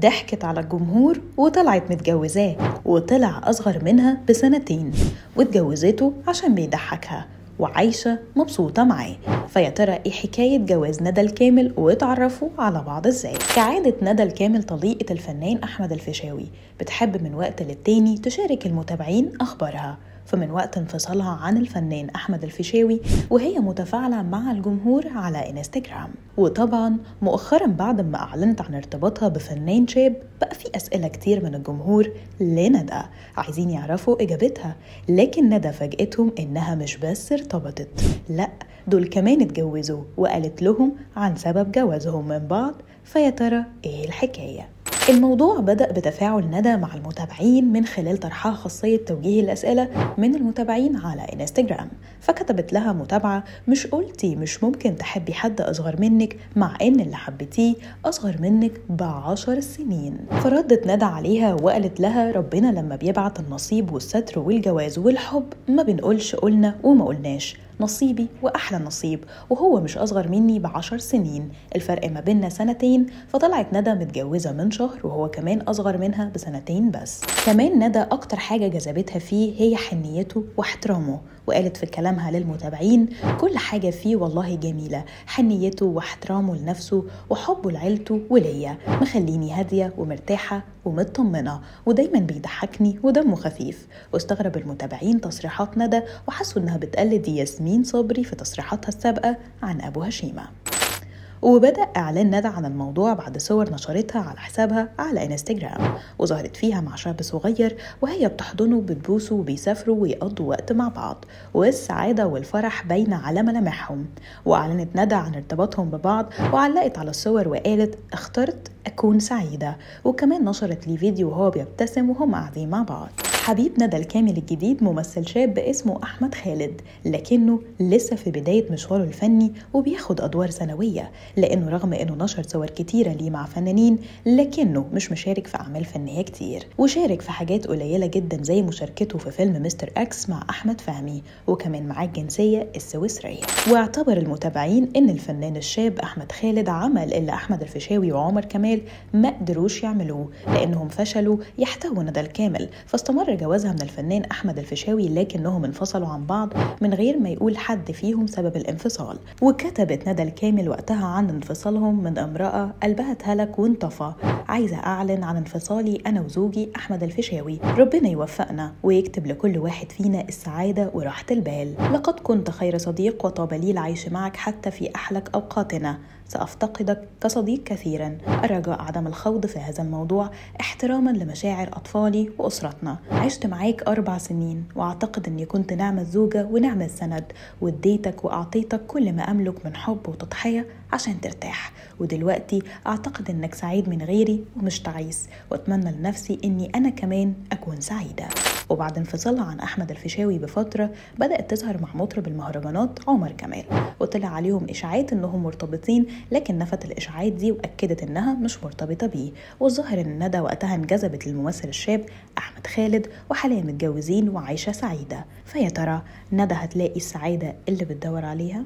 ضحكت على الجمهور وطلعت متجوزاه وطلع أصغر منها بسنتين واتجوزته عشان بيضحكها وعايشة مبسوطة معاه. فيا ترى إيه حكاية جواز ندى الكامل واتعرفوا على بعض إزاي؟ كعادة ندى الكامل طليقة الفنان أحمد الفيشاوي. بتحب من وقت للتاني تشارك المتابعين أخبارها. فمن وقت انفصالها عن الفنان أحمد الفيشاوي وهي متفاعلة مع الجمهور على إنستجرام. وطبعا مؤخرا بعد ما أعلنت عن ارتباطها بفنان شاب بقى في أسئلة كتير من الجمهور لندى. عايزين يعرفوا إجابتها لكن ندى فاجأتهم إنها مش بس ارتبطت. لأ دول كمان اتجوزوا وقالت لهم عن سبب جوازهم من بعض فيا ترى إيه الحكاية؟ الموضوع بدأ بتفاعل ندى مع المتابعين من خلال طرحها خاصية توجيه الأسئلة من المتابعين على إنستجرام. فكتبت لها متابعة مش قلتي مش ممكن تحبي حد أصغر منك مع إن اللي حبيتيه أصغر منك بعشر سنين. فردت ندى عليها وقالت لها ربنا لما بيبعت النصيب والستر والجواز والحب ما بنقولش قلنا وما قلناش. نصيبي وأحلى نصيب وهو مش أصغر مني بعشر سنين. الفرق ما بيننا سنتين فطلعت ندى متجوزة من شهر وهو كمان أصغر منها بسنتين بس. كمان ندى أكتر حاجة جذبتها فيه هي حنيته واحترامه وقالت في كلامها للمتابعين كل حاجة فيه والله جميلة حنيته واحترامه لنفسه وحبه لعيلته وليا مخليني هادية ومرتاحة ومطمنة ودايما بيضحكني ودمه خفيف. واستغرب المتابعين تصريحات ندى وحسوا إنها بتقلد ياسمين صبري في تصريحاتها السابقة عن أبو هشيمة. وبدأ إعلان ندى عن الموضوع بعد صور نشرتها على حسابها على إنستجرام وظهرت فيها مع شاب صغير وهي بتحضنه وبتبوسه وبيسافروا ويقضوا وقت مع بعض والسعادة والفرح باينة على ملامحهم. وأعلنت ندى عن ارتباطهم ببعض وعلقت على الصور وقالت اخترت أكون سعيدة. وكمان نشرت لي فيديو وهو بيبتسم وهم قاعدين مع بعض. حبيب ندى الكامل الجديد ممثل شاب اسمه أحمد خالد لكنه لسه في بداية مشواره الفني وبياخد أدوار ثانوية لأنه رغم أنه نشر صور كتيرة ليه مع فنانين لكنه مش مشارك في أعمال فنية كتير وشارك في حاجات قليلة جدا زي مشاركته في فيلم مستر أكس مع أحمد فهمي وكمان معاه الجنسية السويسرية. واعتبر المتابعين أن الفنان الشاب أحمد خالد عمل اللي أحمد الفيشاوي وعمر كمال ما قدروش يعملوه لأنهم فشلوا يحتووا ندى الكامل فاستمر جوازها من الفنان أحمد الفيشاوي لكنهم انفصلوا عن بعض من غير ما يقول حد فيهم سبب الانفصال. وكتبت ندى الكامل وقتها عن انفصالهم من امرأة قلبها اتهلك وانطفى. عايزة أعلن عن انفصالي أنا وزوجي أحمد الفيشاوي. ربنا يوفقنا ويكتب لكل واحد فينا السعادة وراحة البال. لقد كنت خير صديق وطاب لي العيش معك حتى في أحلك أوقاتنا. سأفتقدك كصديق كثيرا. الرجاء عدم الخوض في هذا الموضوع احتراما لمشاعر أطفالي وأسرتنا. عشت معاك أربع سنين وأعتقد أني كنت نعمة زوجة ونعمة سند واديتك وأعطيتك كل ما أملك من حب وتضحية عشان ترتاح. ودلوقتي أعتقد أنك سعيد من غيري ومش تعيس. وأتمنى لنفسي أني أنا كمان أكون سعيدة. وبعد انفصالها عن أحمد الفيشاوي بفترة بدأت تظهر مع مطرب المهرجانات عمر كمال. وطلع عليهم إشاعات إنهم مرتبطين لكن نفت الإشاعات دي وأكدت إنها مش مرتبطة بيه. والظاهر إن ندى وقتها انجذبت للممثل الشاب أحمد خالد وحاليا متجوزين وعايشة سعيدة. فيا ترى ندى هتلاقي السعادة اللي بتدور عليها؟